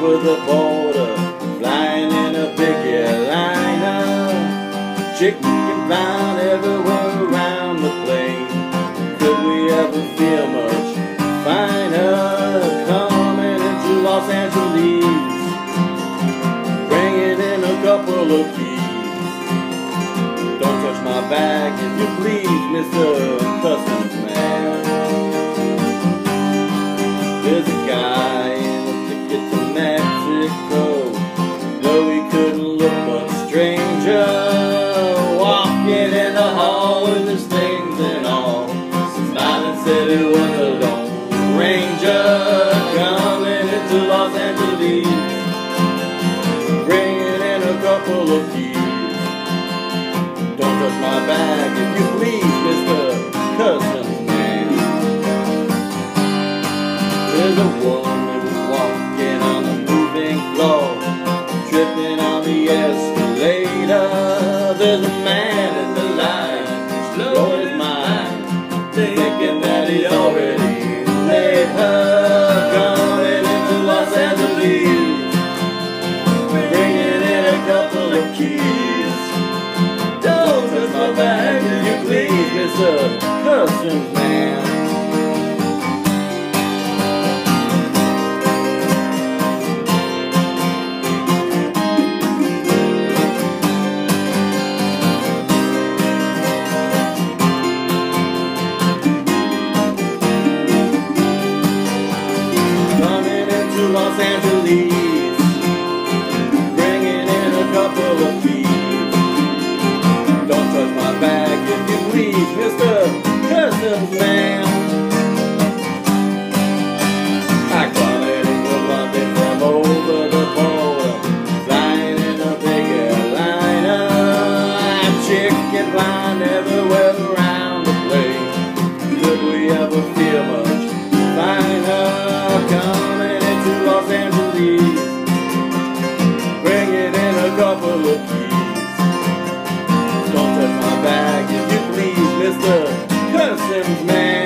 over the border, flying in a big airliner. Chicken flying everywhere around the plane. Could we ever feel much finer? Coming into Los Angeles, bringing in a couple of keys. Don't touch my bag if you please, Mr. Customs said he was a Lone Ranger. Coming into Los Angeles. Bringing in a couple of keys. Don't touch my bag if you please, Mr. Customs Man. There's a woman walking on the moving floor, tripping Mr. Man. Coming into Los Angeles, flying everywhere around the place. Could we ever feel much finer? Coming into Los Angeles, bringing in a couple of keys. Don't touch my bag if you please, Mr. Customs Man.